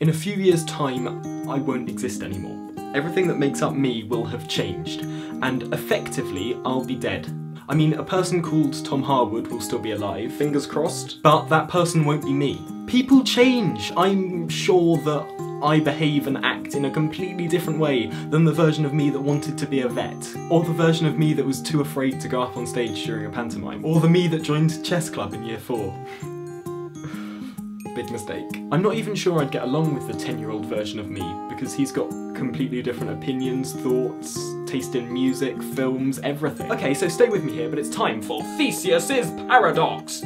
In a few years' time, I won't exist anymore. Everything that makes up me will have changed, and effectively, I'll be dead. I mean, a person called Tom Harwood will still be alive, fingers crossed, but that person won't be me. People change. I'm sure that I behave and act in a completely different way than the version of me that wanted to be a vet, or the version of me that was too afraid to go up on stage during a pantomime, or the me that joined chess club in year four. Big mistake. I'm not even sure I'd get along with the 10 year old version of me because he's got completely different opinions, thoughts, taste in music, films, everything. Okay, so stay with me here, but it's time for Theseus's Paradox.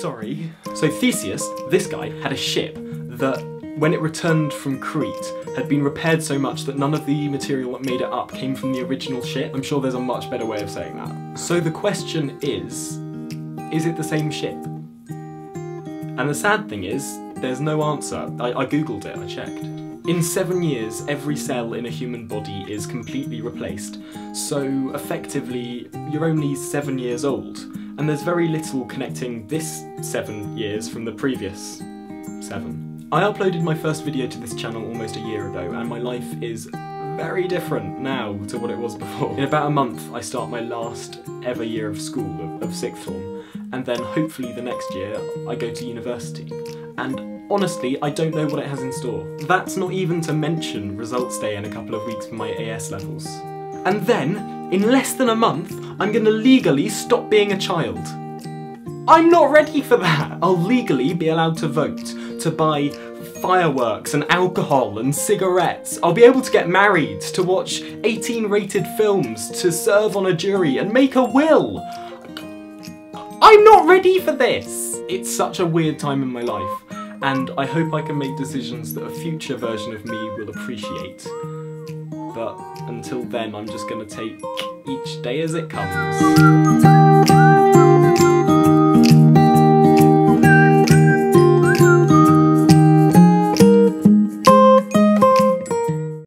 Sorry. So Theseus, this guy, had a ship that, when it returned from Crete, had been repaired so much that none of the material that made it up came from the original ship. I'm sure there's a much better way of saying that. So the question is, is it the same ship? And the sad thing is, there's no answer. I, I googled it, I checked. In seven years, every cell in a human body is completely replaced, so effectively, you're only seven years old, and there's very little connecting this seven years from the previous seven. I uploaded my first video to this channel almost a year ago, and my life is very different now to what it was before. In about a month, I start my last ever year of school, of, of sixth form, and then hopefully the next year I go to university. And honestly, I don't know what it has in store. That's not even to mention results day in a couple of weeks for my AS levels. And then, in less than a month, I'm gonna legally stop being a child. I'm not ready for that! I'll legally be allowed to vote, to buy fireworks and alcohol and cigarettes. I'll be able to get married, to watch 18 rated films, to serve on a jury and make a will. I'm not ready for this! It's such a weird time in my life, and I hope I can make decisions that a future version of me will appreciate. But until then, I'm just gonna take each day as it comes.